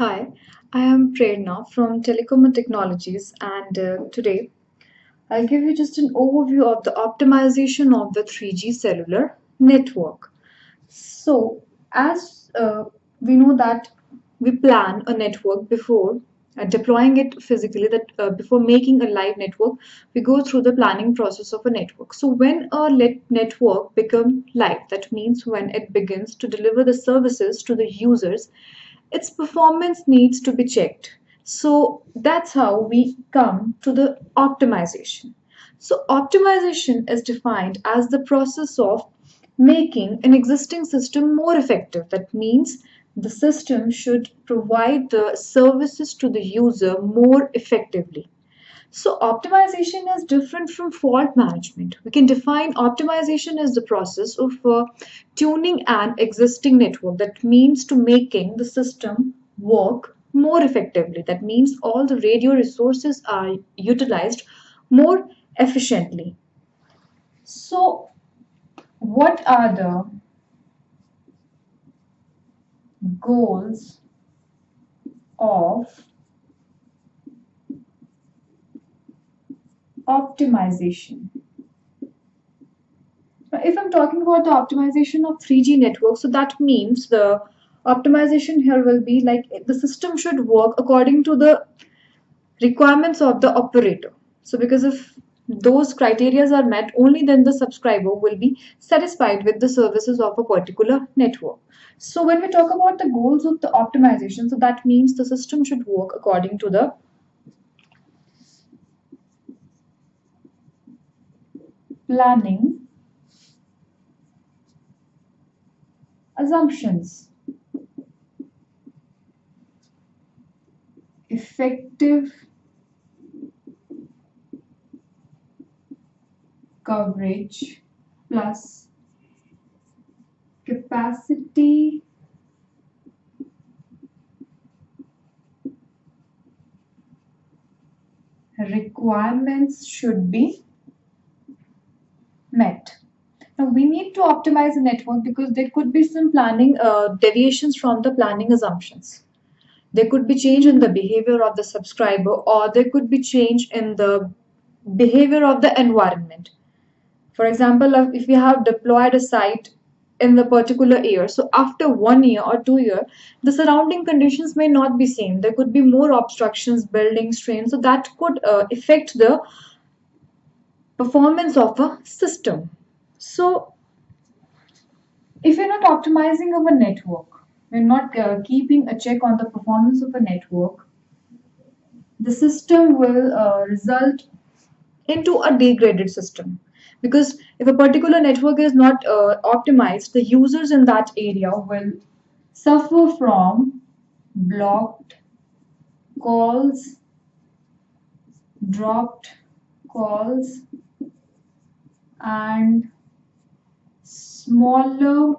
Hi, I am Prerna from TELCOMA Technologies, and uh, today I'll give you just an overview of the optimization of the 3G cellular network. So, as uh, we know that we plan a network before uh, deploying it physically, that uh, before making a live network, we go through the planning process of a network. So, when a let network become live, that means when it begins to deliver the services to the users its performance needs to be checked. So that's how we come to the optimization. So optimization is defined as the process of making an existing system more effective. That means the system should provide the services to the user more effectively. So optimization is different from fault management. We can define optimization as the process of uh, tuning an existing network. That means to making the system work more effectively. That means all the radio resources are utilized more efficiently. So what are the goals of optimization. Now, if I'm talking about the optimization of 3G network, so that means the optimization here will be like the system should work according to the requirements of the operator. So because if those criteria are met, only then the subscriber will be satisfied with the services of a particular network. So when we talk about the goals of the optimization, so that means the system should work according to the planning assumptions effective coverage plus capacity requirements should be. Now we need to optimize the network because there could be some planning uh, deviations from the planning assumptions. There could be change in the behavior of the subscriber or there could be change in the behavior of the environment. For example, if we have deployed a site in the particular year, so after one year or two year, the surrounding conditions may not be same. There could be more obstructions, building strain, so that could uh, affect the performance of a system. So if you're not optimizing our network, we're not uh, keeping a check on the performance of a network, the system will uh, result into a degraded system. Because if a particular network is not uh, optimized, the users in that area will suffer from blocked calls, dropped calls, and smaller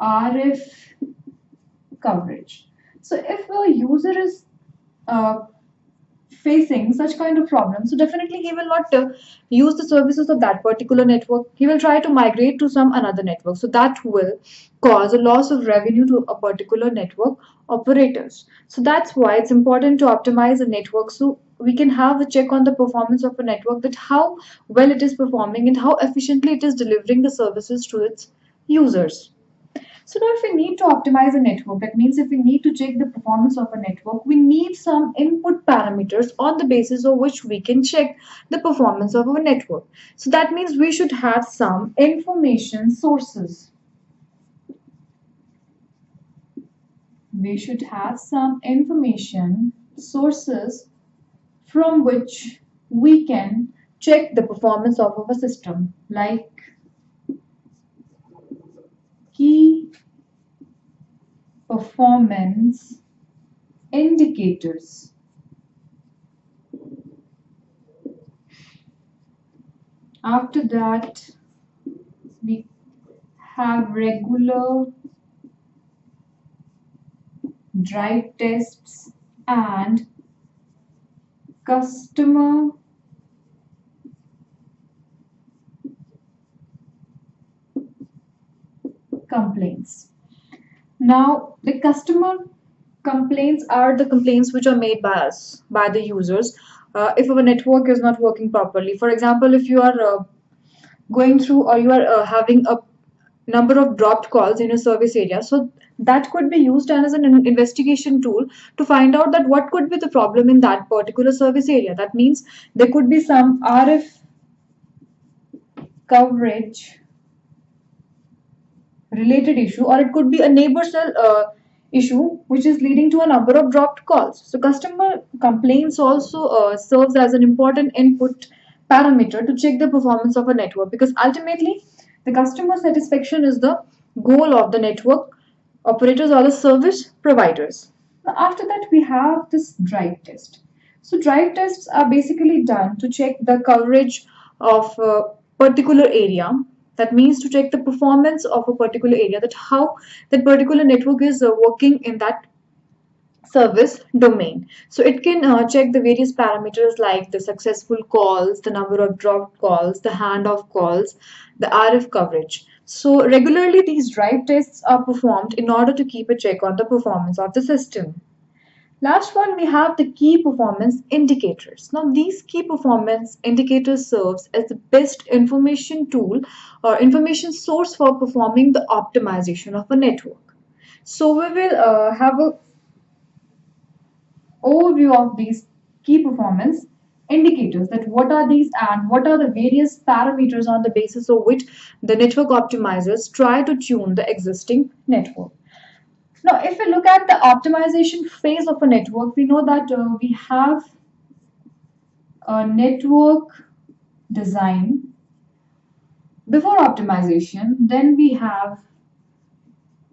RF coverage. So if a user is uh, facing such kind of problems, so definitely he will not uh, use the services of that particular network. He will try to migrate to some another network. So that will cause a loss of revenue to a particular network operators. So that's why it's important to optimize a network so we can have a check on the performance of a network that how well it is performing and how efficiently it is delivering the services to its users. So now if we need to optimize a network, that means if we need to check the performance of a network, we need some input parameters on the basis of which we can check the performance of our network. So that means we should have some information sources. We should have some information sources from which we can check the performance of our system like key performance indicators. After that, we have regular drive tests and customer complaints. Now, the customer complaints are the complaints which are made by us, by the users, uh, if our network is not working properly. For example, if you are uh, going through or you are uh, having a number of dropped calls in a service area, so that could be used as an investigation tool to find out that what could be the problem in that particular service area. That means there could be some RF coverage related issue or it could be a neighbor cell uh, issue which is leading to a number of dropped calls. So customer complaints also uh, serves as an important input parameter to check the performance of a network because ultimately the customer satisfaction is the goal of the network operators or the service providers. Now after that we have this drive test. So drive tests are basically done to check the coverage of a particular area that means to check the performance of a particular area that how that particular network is uh, working in that service domain. So it can uh, check the various parameters like the successful calls the number of dropped calls the handoff calls the rf coverage. So regularly these drive tests are performed in order to keep a check on the performance of the system Last one, we have the key performance indicators. Now, these key performance indicators serves as the best information tool or information source for performing the optimization of a network. So, we will uh, have a overview of these key performance indicators that what are these and what are the various parameters on the basis of which the network optimizers try to tune the existing network. Now, if we look at the optimization phase of a network, we know that uh, we have a network design before optimization, then we have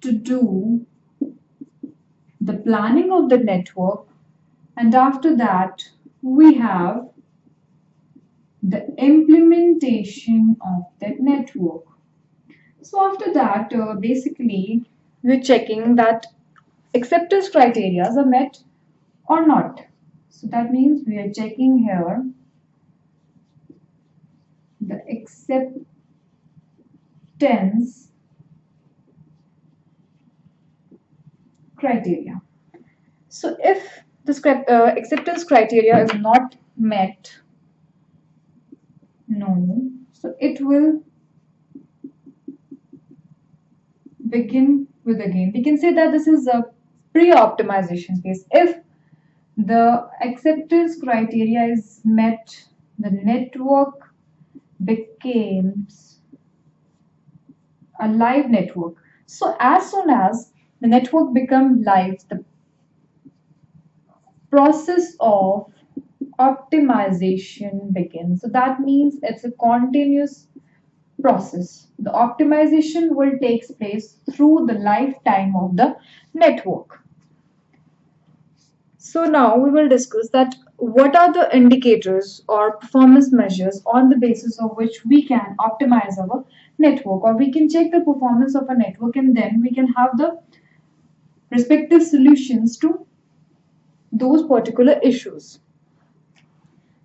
to do the planning of the network and after that we have the implementation of that network. So after that, uh, basically, we're checking that acceptance criteria are met or not. So that means we are checking here the acceptance criteria. So if the uh, acceptance criteria is not met, no, so it will begin with the. We can say that this is a pre-optimization case. If the acceptance criteria is met, the network becomes a live network. So as soon as the network becomes live, the process of optimization begins. So that means it's a continuous process. The optimization will take place through the lifetime of the network. So now we will discuss that what are the indicators or performance measures on the basis of which we can optimize our network or we can check the performance of a network and then we can have the respective solutions to those particular issues.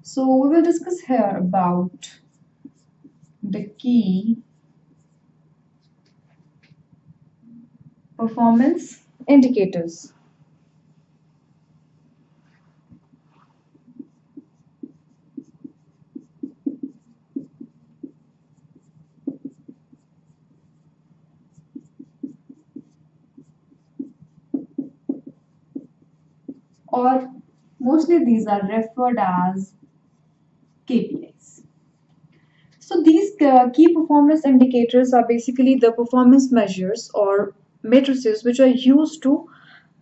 So we will discuss here about the key performance indicators. or mostly these are referred as KPIs. So these uh, key performance indicators are basically the performance measures or matrices which are used to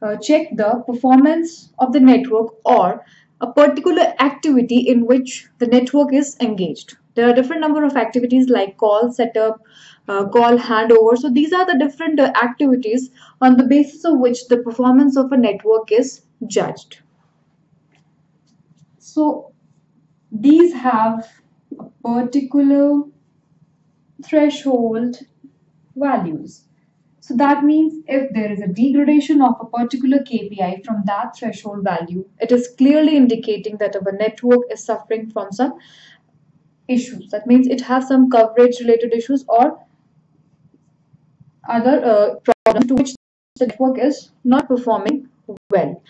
uh, check the performance of the network or a particular activity in which the network is engaged. There are different number of activities like call setup, uh, call handover. So these are the different uh, activities on the basis of which the performance of a network is judged. So these have particular threshold values. So that means if there is a degradation of a particular KPI from that threshold value, it is clearly indicating that our network is suffering from some issues. That means it has some coverage related issues or other uh, problems to which the network is not performing well.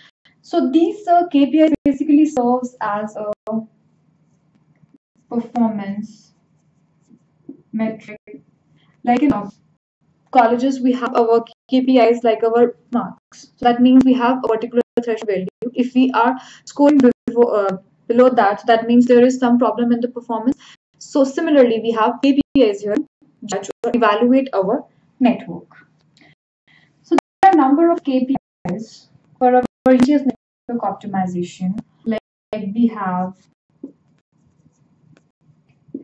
So these uh, KPIs basically serves as a performance metric. Like in colleges, we have our KPIs like our marks. So that means we have a particular threshold value. If we are scoring below, uh, below that, that means there is some problem in the performance. So similarly, we have KPIs here that evaluate our network. So there are a number of KPIs for our EGS network optimization. Like we have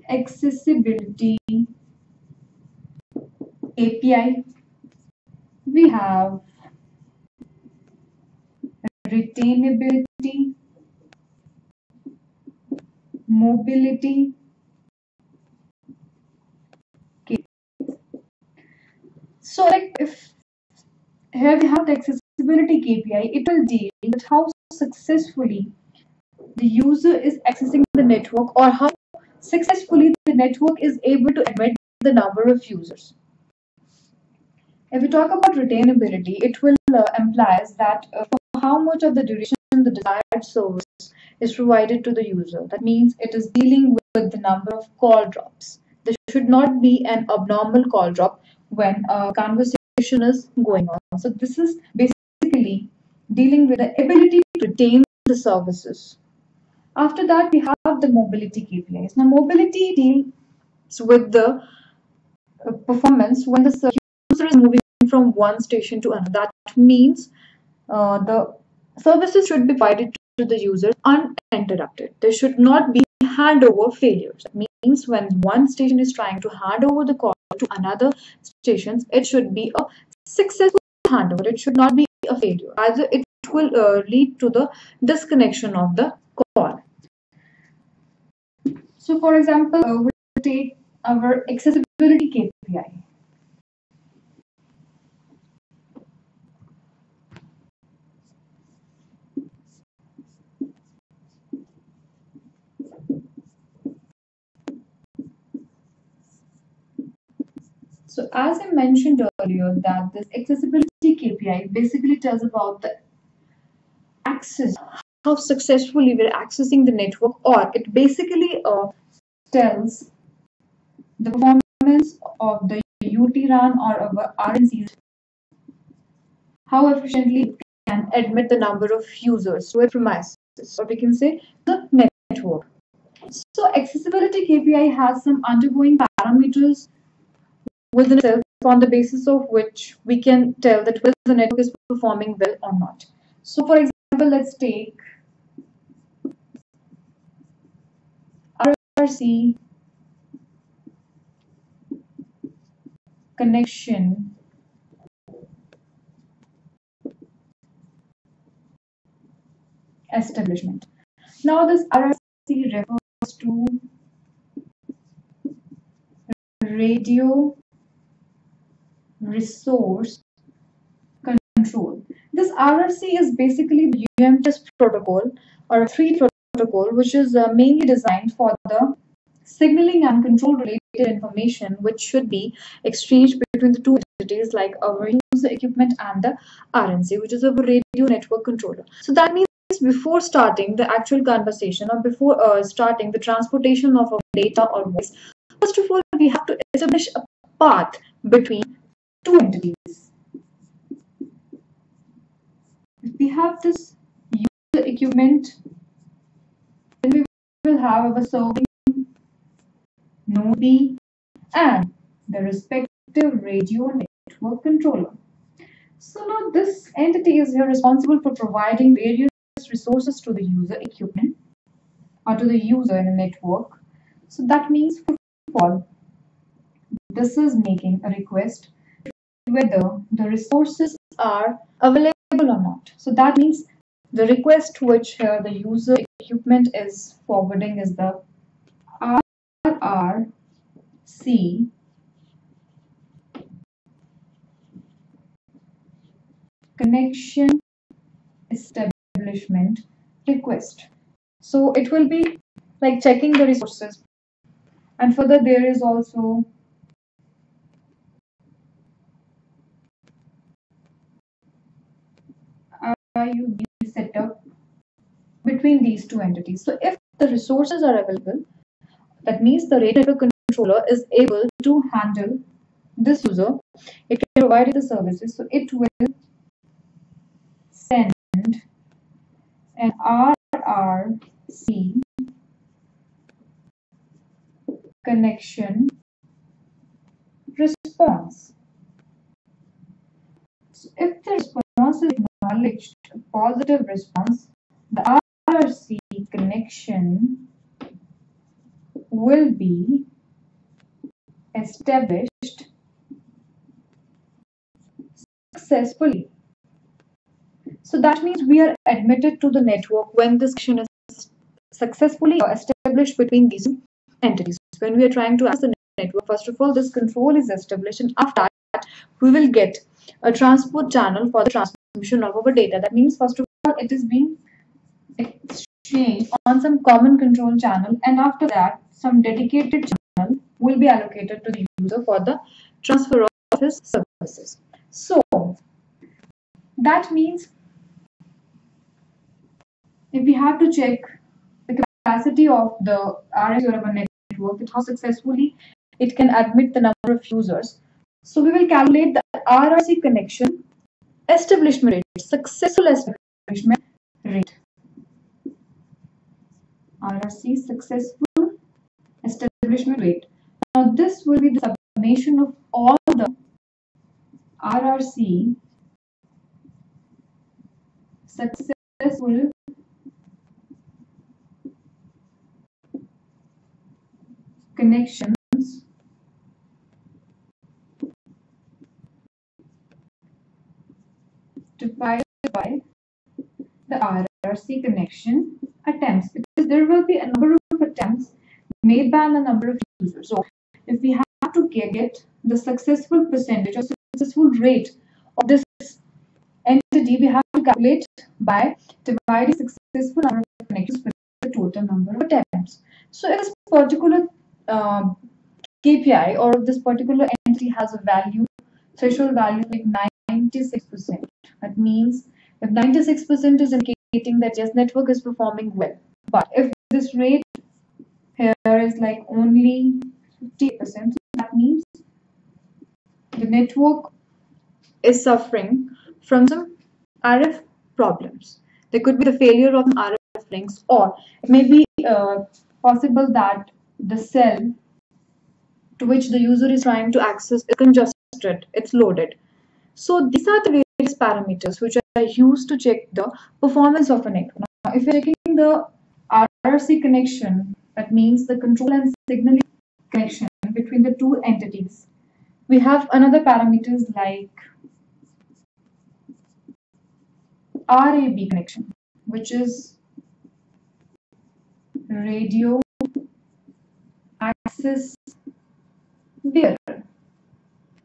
accessibility KPI. We have retainability, mobility. Okay. So like if here we have the accessibility KPI, it will deal with how successfully the user is accessing the network or how successfully the network is able to admit the number of users. If we talk about retainability, it will uh, implies that uh, how much of the duration the desired service is provided to the user. That means it is dealing with the number of call drops. There should not be an abnormal call drop when a conversation is going on. So this is basically dealing with the ability to retain the services. After that, we have the mobility KPIs. Now, mobility deals with the uh, performance when the user is moving from one station to another. That means uh, the services should be provided to the user uninterrupted. There should not be handover failures. That means when one station is trying to hand over the call to another stations, it should be a successful handover. It should not be a failure. Either it will uh, lead to the disconnection of the. So for example, uh, we take our accessibility KPI. So as I mentioned earlier that this accessibility KPI basically tells about the access, how successfully we're accessing the network or it basically uh, tells the performance of the UT run or our RNCs, how efficiently it can admit the number of users to a premises or we can say the network. So accessibility KPI has some undergoing parameters within itself on the basis of which we can tell that whether the network is performing well or not. So for example, let's take RRC connection establishment. Now this RRC refers to radio resource control. This RRC is basically the UMTS protocol or 3 protocol which is uh, mainly designed for the signaling and control related information which should be exchanged between the two entities like our user equipment and the RNC which is a radio network controller. So that means before starting the actual conversation or before uh, starting the transportation of our data or voice, first of all we have to establish a path between two entities. If we have this user equipment, will have our serving node B and the respective radio network controller. So now this entity is here responsible for providing various resources to the user equipment or to the user in a network. So that means for all, this is making a request whether the resources are available or not. So that means the request which uh, the user equipment is forwarding is the RRC connection establishment request. So it will be like checking the resources. And further there is also RIUB set up between these two entities. So if the resources are available, that means the radio network controller is able to handle this user. It can provide the services. So it will send an RRC connection response. So if the response is acknowledged, a positive response, the RRC connection will be established successfully. So that means we are admitted to the network when this connection is successfully established between these entities. When we are trying to access the network, first of all, this control is established and after that, we will get a transport channel for the transmission of our data. That means, first of all, it is being exchanged on some common control channel and after that, some dedicated channel will be allocated to the user for the transfer of his services. So, that means if we have to check the capacity of the RS or network, how successfully it can admit the number of users. So we will calculate the RRC connection establishment rate, successful establishment rate. RRC successful establishment rate. Now this will be the summation of all the RRC successful connections divided by the RRC connection attempts because there will be a number of attempts made by the number of users. So if we have to get the successful percentage or successful rate of this entity, we have to calculate by dividing successful number of connections with the total number of attempts. So if this particular um, KPI or if this particular entity has a value, threshold value like 96%, that means if 96% is indicating that yes, network is performing well. But if this rate here is like only 50%, that means the network is suffering from some RF problems. There could be the failure of RF links or it may be uh, possible that the cell to which the user is trying to access is congested, it's loaded. So these are the various parameters which are used to check the performance of a network. Now, if you're checking the RRC connection, that means the control and signaling connection between the two entities. We have another parameters like RAB connection, which is radio access bearer.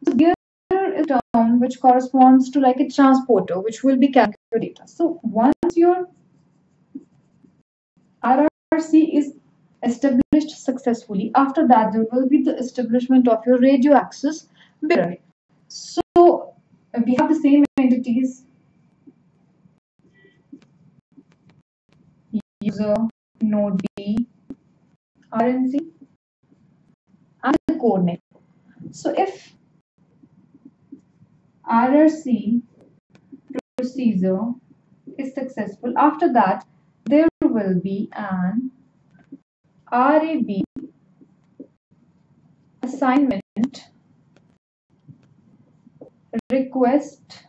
So bearer is a term which corresponds to like a transporter which will be carrying your data. So once your RRC is established successfully, after that there will be the establishment of your radio access bearer. So we have the same entities user node B RNC and the core network. So if RRC procedure is successful, after that there will be an RAB assignment request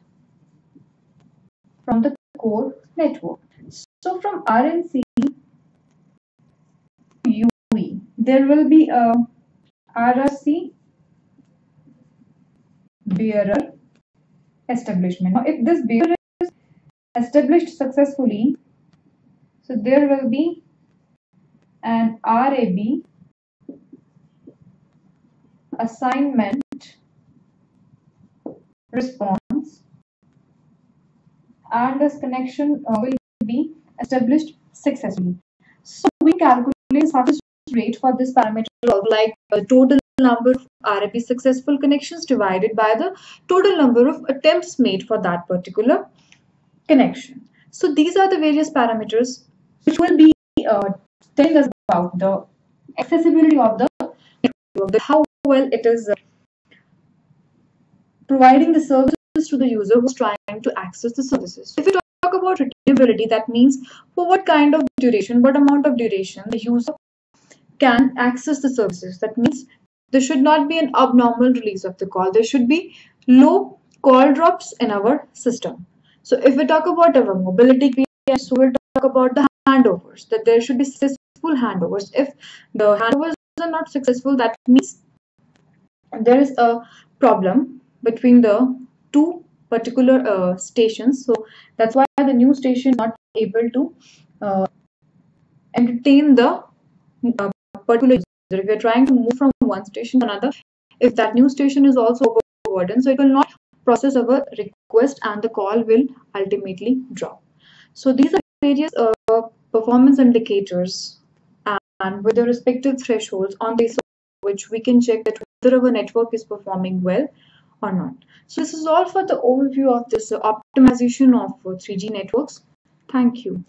from the core network. So from RNC UE, there will be a RRC bearer establishment. Now, if this bearer is established successfully, so there will be an RAB assignment response and this connection uh, will be established successfully. So we calculate success rate for this parameter of like the total number of RAB successful connections divided by the total number of attempts made for that particular connection. So these are the various parameters which will be uh, telling us about the accessibility of the network, how well it is uh, providing the services to the user who's trying to access the services. If we talk about retainability, that means for what kind of duration, what amount of duration the user can access the services. That means there should not be an abnormal release of the call. There should be low call drops in our system. So if we talk about our mobility so we'll talk about the handovers, that there should be successful handovers. If the handovers are not successful, that means there is a problem between the two particular uh, stations. So that's why the new station is not able to uh, entertain the uh, particular. If you're trying to move from one station to another, if that new station is also overburdened, so it will not process our request and the call will ultimately drop. So these are various uh, performance indicators and with the respective thresholds on the which we can check that whether our network is performing well or not. So this is all for the overview of this optimization of 3G networks. Thank you.